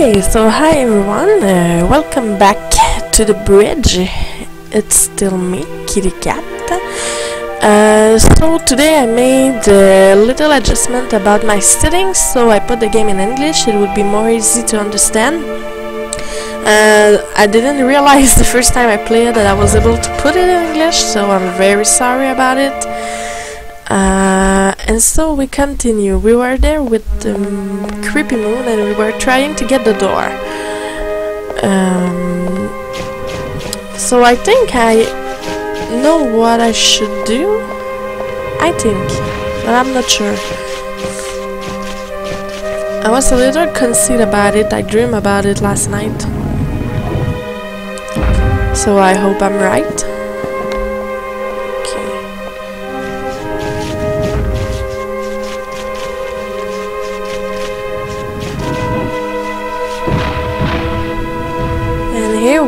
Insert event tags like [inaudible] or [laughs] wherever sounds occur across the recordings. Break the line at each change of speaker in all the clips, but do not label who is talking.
Okay, so hi everyone, uh, welcome back to the bridge. It's still me, Kitty Cat. Uh, so today I made a little adjustment about my settings, so I put the game in English, it would be more easy to understand. Uh, I didn't realize [laughs] the first time I played that I was able to put it in English, so I'm very sorry about it. Uh, and so we continue. We were there with um, Creepy Moon and we were trying to get the door. Um, so I think I know what I should do. I think, but I'm not sure. I was a little conceited about it. I dreamed about it last night. So I hope I'm right.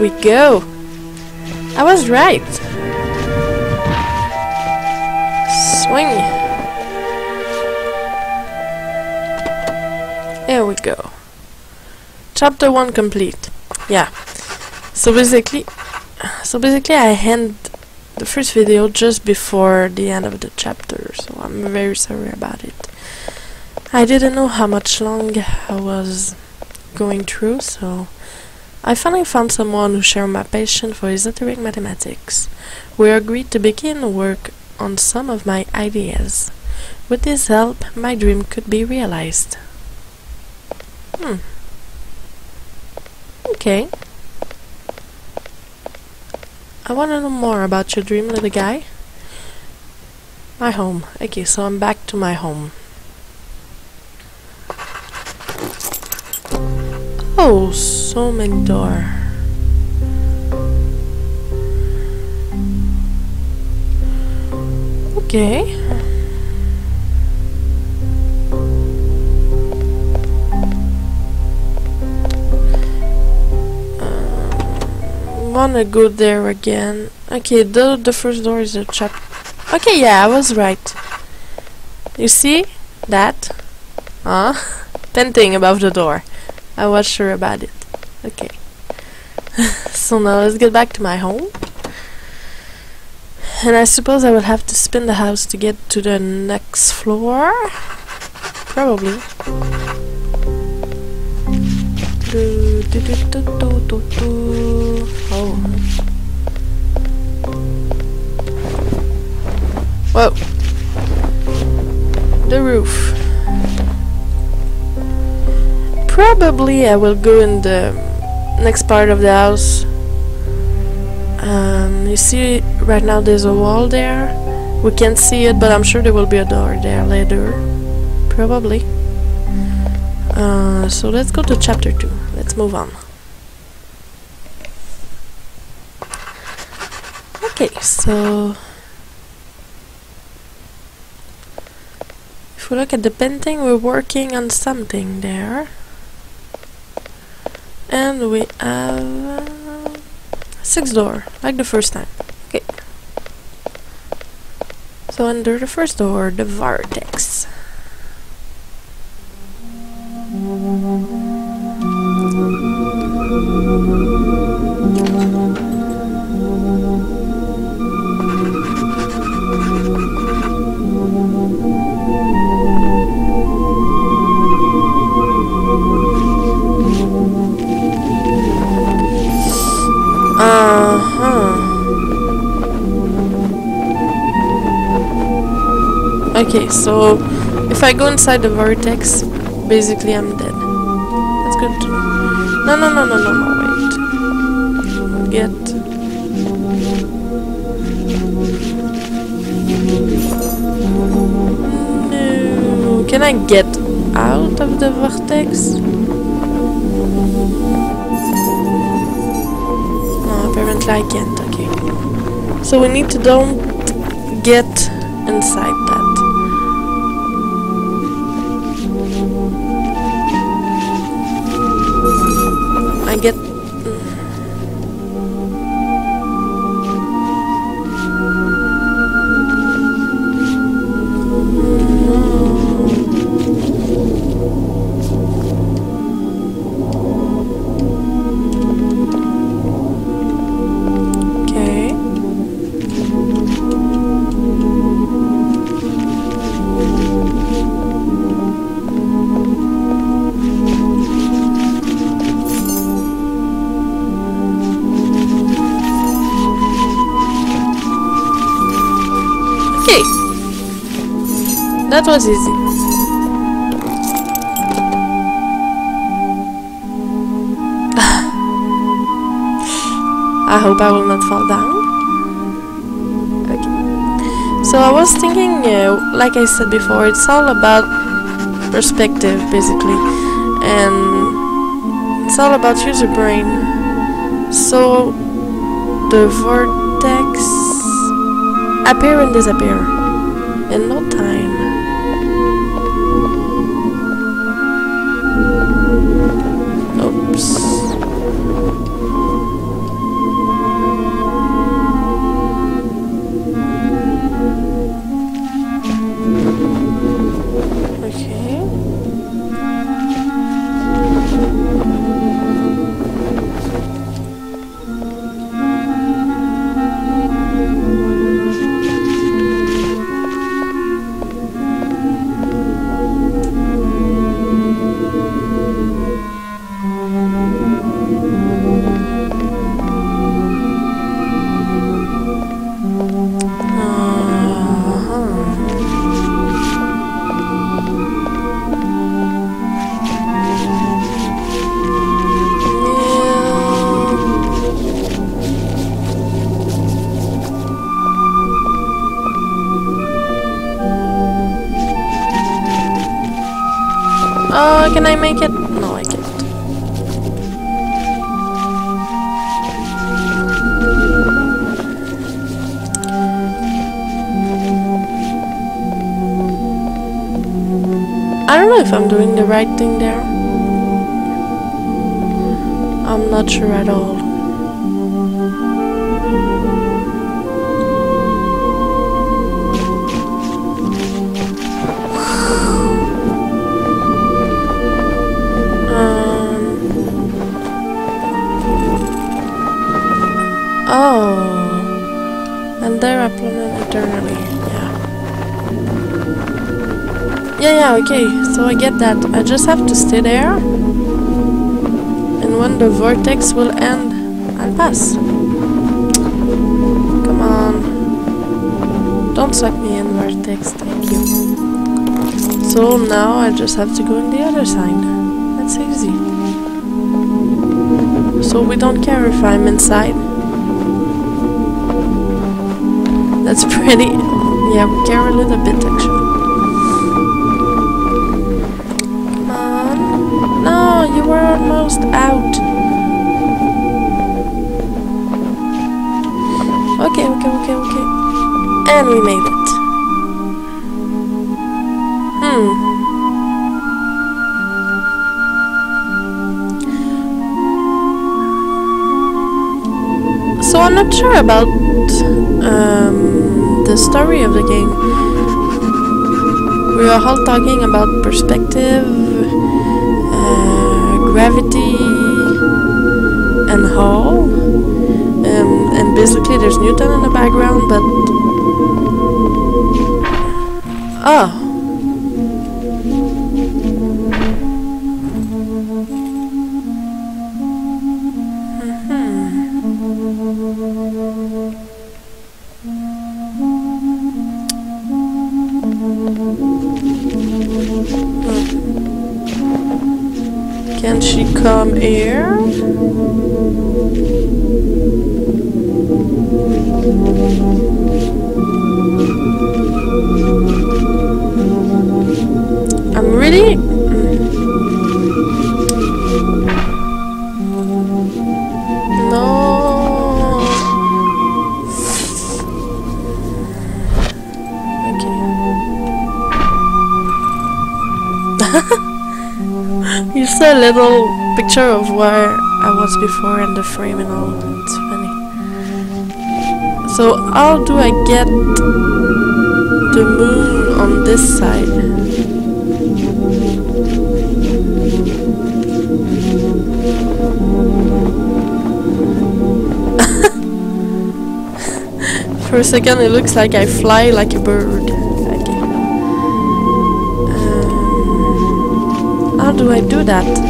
We go. I was right. Swing. There we go. Chapter 1 complete. Yeah. So basically so basically I end the first video just before the end of the chapter, so I'm very sorry about it. I didn't know how much long I was going through, so I finally found someone who shared my passion for esoteric mathematics. We agreed to begin work on some of my ideas. With his help, my dream could be realized. Hmm. Okay. I want to know more about your dream, little guy. My home. Okay, so I'm back to my home. Oh, so many door. Okay. Um, wanna go there again. Okay, the the first door is a chap. Okay, yeah, I was right. You see that? Huh? [laughs] Painting above the door. I was sure about it. Okay. [laughs] so now let's get back to my home. And I suppose I will have to spin the house to get to the next floor. Probably. Oh. Whoa. The roof. Probably I will go in the next part of the house. Um, you see right now there's a wall there. We can't see it, but I'm sure there will be a door there later. Probably. Uh, so let's go to chapter 2. Let's move on. Okay, so... If we look at the painting, we're working on something there. And we have... Six door, like the first time. Okay. So under the first door, the vortex. Okay, so if I go inside the vortex, basically I'm dead. That's good to know. No, no, no, no, no, no, wait. Get... No. Can I get out of the vortex? No, apparently I can't, okay. So we need to don't get inside that. That was easy. [laughs] I hope I will not fall down. Okay. So I was thinking, uh, like I said before, it's all about perspective, basically. And it's all about user brain. So the vortex appear and disappear in no time. Can I make it? No, I can't. I don't know if I'm doing the right thing there. I'm not sure at all. Yeah, okay. So I get that. I just have to stay there. And when the vortex will end, I'll pass. Come on. Don't suck me in, vortex. Thank you. So now I just have to go on the other side. That's easy. So we don't care if I'm inside. That's [laughs] pretty. Yeah, we care a little bit actually. No, you were almost out. Okay, okay, okay, okay. And we made it. Hmm. So I'm not sure about um, the story of the game. We are all talking about perspective, gravity, and all. Um, and basically, there's Newton in the background, but oh. Little picture of where I was before and the frame and all. It's funny. So how do I get the moon on this side? [laughs] For a second it looks like I fly like a bird. Okay. Um, how do I do that?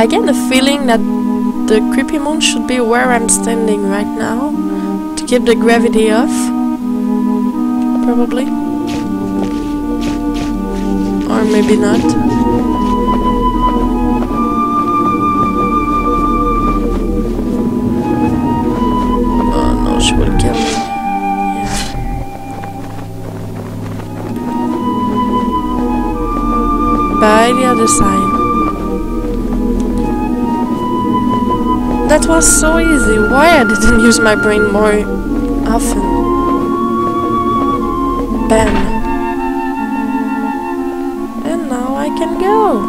I get the feeling that the creepy moon should be where I'm standing right now to keep the gravity off. Probably. Or maybe not. Oh no, she will me. By the other side. That was so easy. Why I didn't use my brain more often? Bam. And now I can go.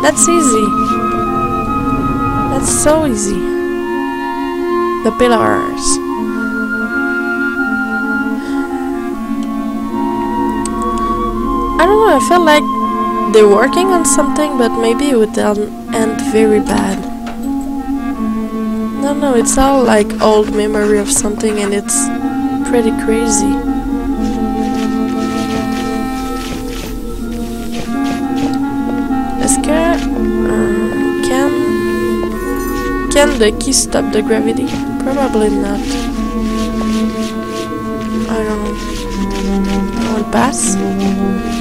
That's easy. That's so easy. The pillars. I don't know, I feel like they're working on something, but maybe it would end very bad. No, no, it's all like old memory of something and it's pretty crazy. Um, can can the key stop the gravity? Probably not. I don't know. I will pass.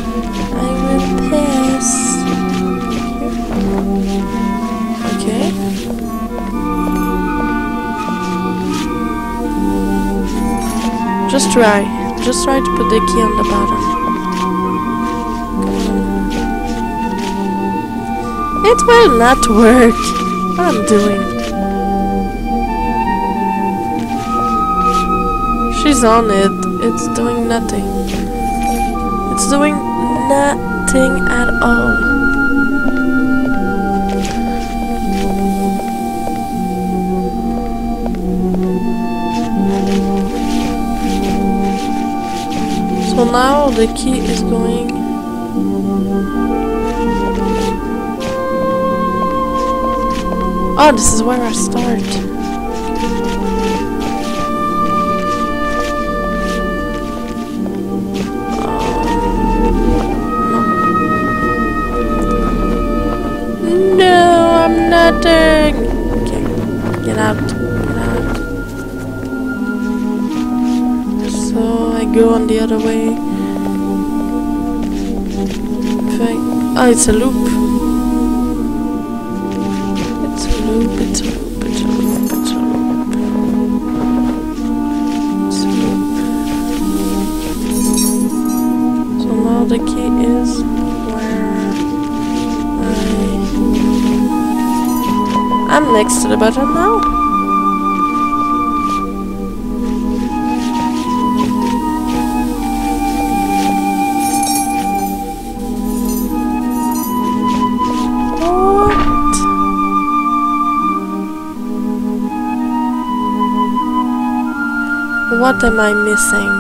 Just try. Just try to put the key on the bottom. It will not work. What I'm doing. She's on it. It's doing nothing. It's doing nothing at all. So now the key is going Oh, this is where I start. No, I'm nothing. Uh, okay. Get out. So I go on the other way. If I, oh, it's a loop. It's a loop. It's a loop. It's a loop. It's a loop. It's a loop. So now the key is where I. I'm next to the button now. What am I missing?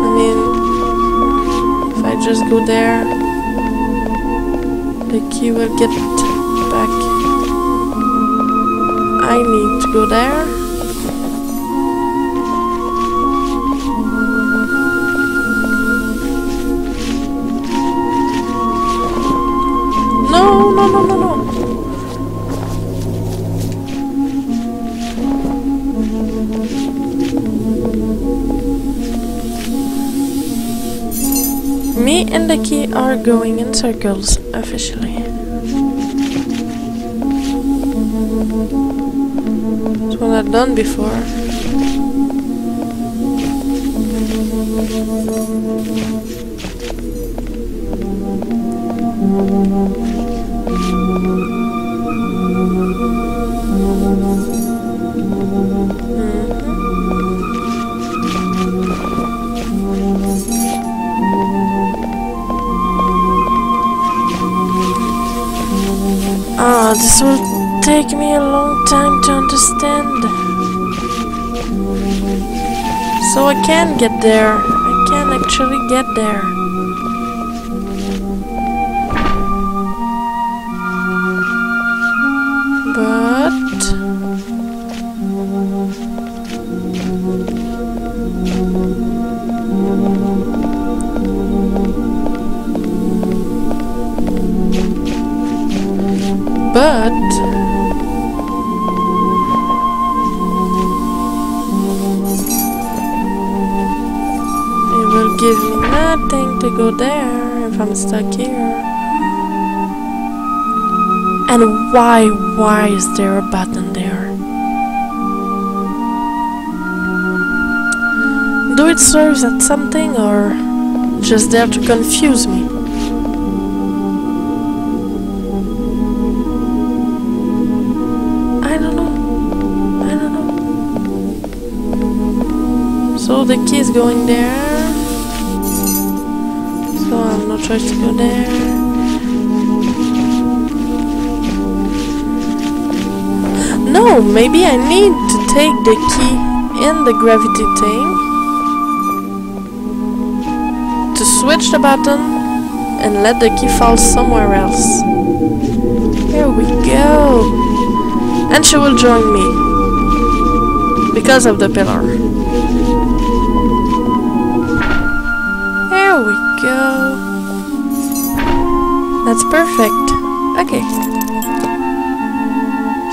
I mean, if I just go there, the key will get back. I need to go there. No, no, no, no, no. And the key are going in circles officially. It's what I've done before. Mm-hmm. Ah, this will take me a long time to understand. So I can get there. I can actually get there. And why, why is there a button there? Do it serves at something or just there to confuse me? I don't know. I don't know. So the key is going there. No choice to go there. No, maybe I need to take the key in the gravity thing to switch the button and let the key fall somewhere else. Here we go. And she will join me because of the pillar. There we go. That's perfect. Okay.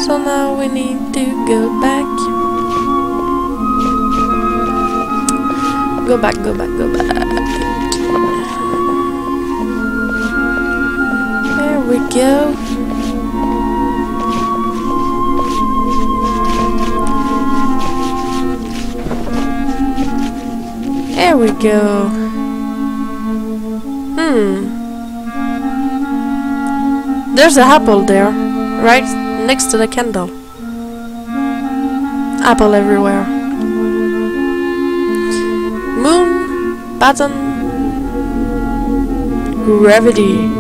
So now we need to go back. Go back, go back, go back. There we go. There we go. There's a apple there, right next to the candle. Apple everywhere. Moon, button, gravity.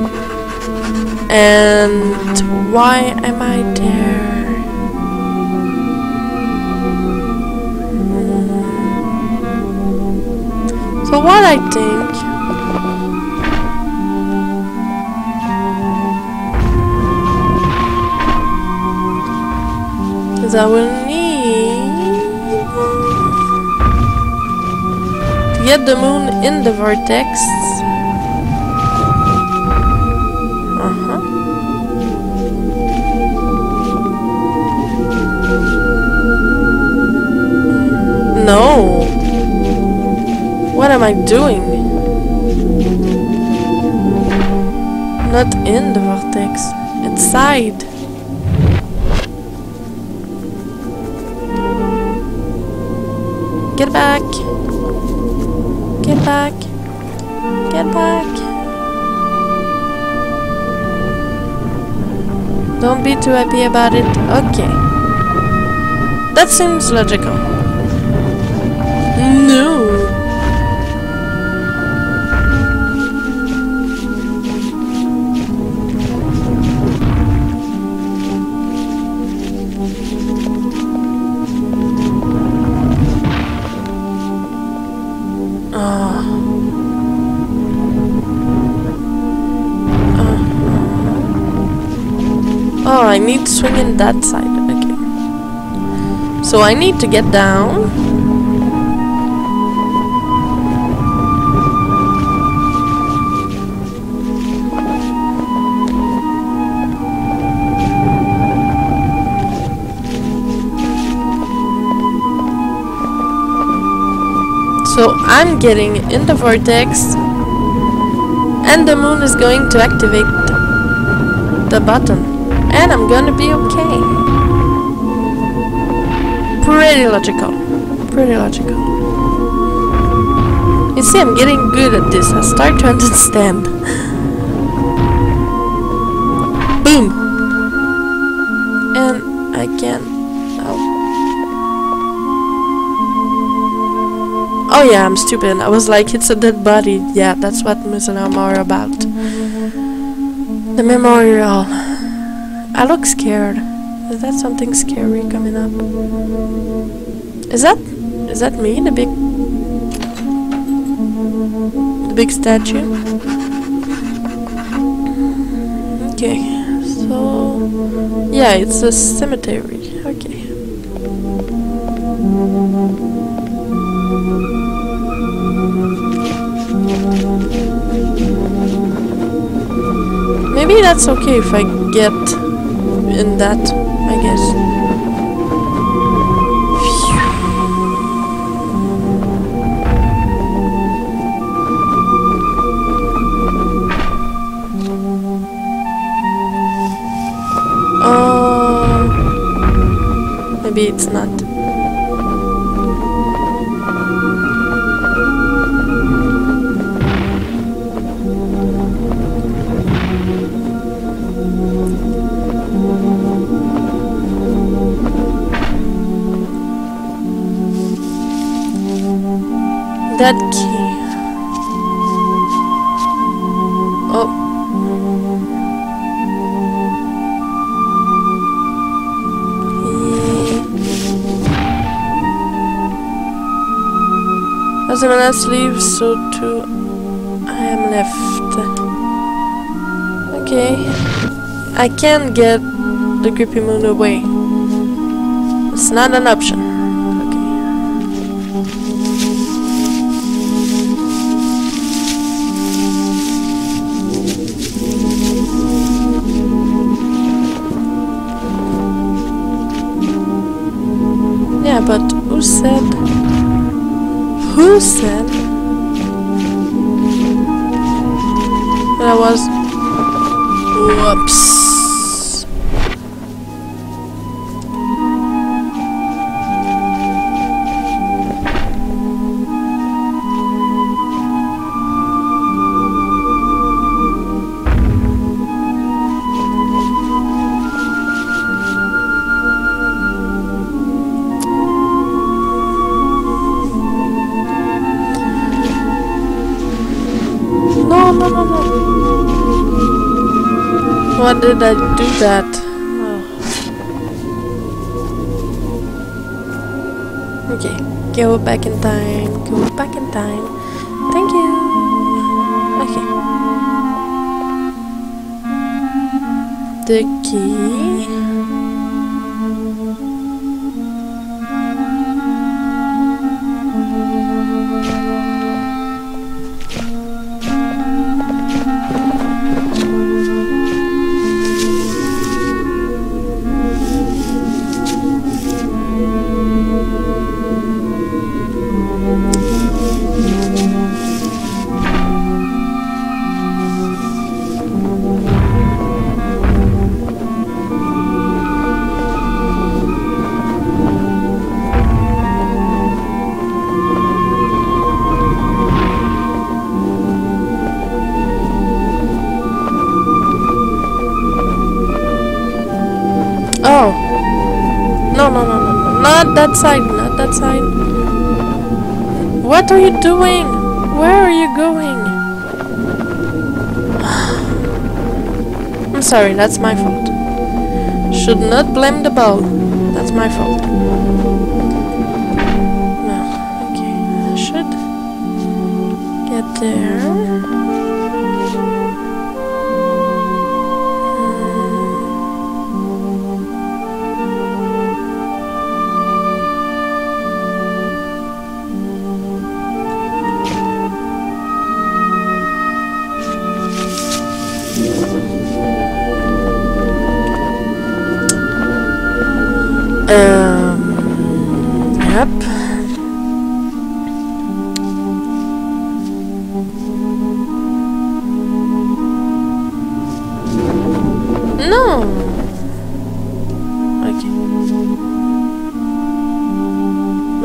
And why am I there? Hmm. So what I think is I will need to get the moon in the vortex. Uh-huh. No. What am I doing? Not in the vortex. Inside. Get back. Get back. Get back. Don't be too happy about it. Okay. That seems logical. Need to swing in that side. Okay. So I need to get down. So I'm getting in the vortex and the moon is going to activate the button and I'm gonna be okay. Pretty logical. Pretty logical. You see, I'm getting good at this. I start to understand. Boom! And I can... Oh. Oh yeah, I'm stupid. I was like, it's a dead body. Yeah, that's what Museum are about. The memorial. I look scared. Is that something scary coming up? Is that is that me, the big the big statue? Okay, so yeah, it's a cemetery. Okay. Maybe that's okay if I get in that, I guess. Oh, maybe it's not. That key. Oh. As someone else leaves, so too I am left. Okay. I can't get the creepy moon away. It's not an option. Who did I do that? Oh. Okay, go back in time. Go back in time. Thank you. Okay. The key. That side. Not that side. What are you doing? Where are you going? [sighs] I'm sorry, that's my fault. Should not blame the ball. That's my fault.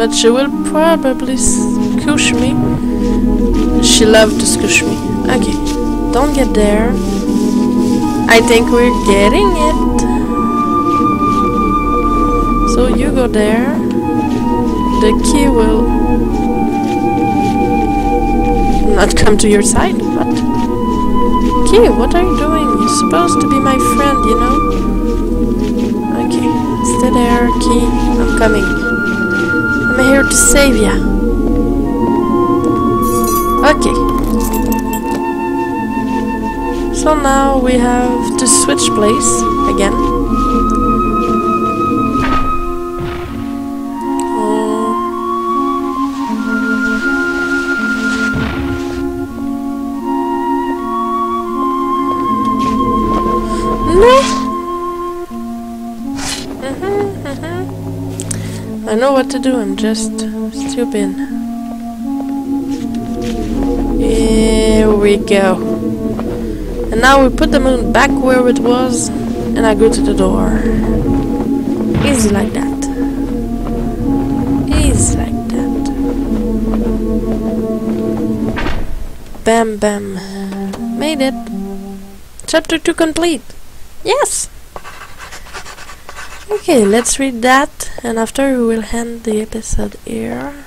But she will probably squish me. She loved to squish me. Okay. Don't get there. I think we're getting it. So you go there. The key will not come to your side. What? Key, what are you doing? You're supposed to be my friend, you know? Okay, stay there, Key. I'm coming. I'm here to save ya. Okay. So now we have to switch place again. I know what to do, I'm just stupid. Here we go. And now we put the moon back where it was, and I go to the door. Easy like that. Easy like that. Bam bam. Made it. Chapter 2 complete. Yes! Okay, let's read that, and after we will end the episode here.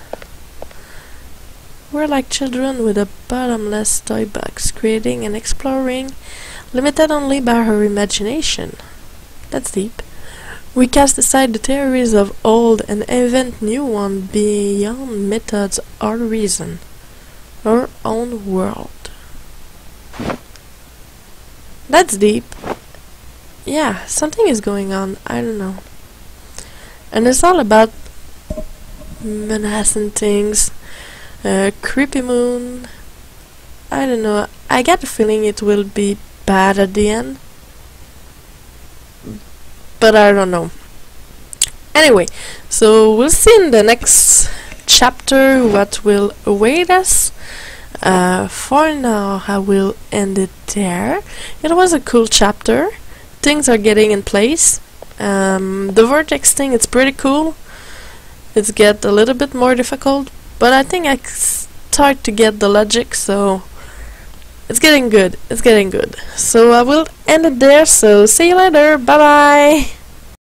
We're like children with a bottomless toy box, creating and exploring, limited only by our imagination. That's deep. We cast aside the theories of old and invent new ones beyond methods or reason. Our own world. That's deep. Yeah, something is going on. I don't know. And it's all about menacing things. Uh, creepy moon. I don't know. I get the feeling it will be bad at the end. But I don't know. Anyway, so we'll see in the next chapter what will await us. Uh, for now, I will end it there. It was a cool chapter. Things are getting in place. Um, the vortex thing, it's pretty cool. It's get a little bit more difficult, but I think I start to get the logic, so it's getting good. It's getting good. So I will end it there. So see you later. Bye bye.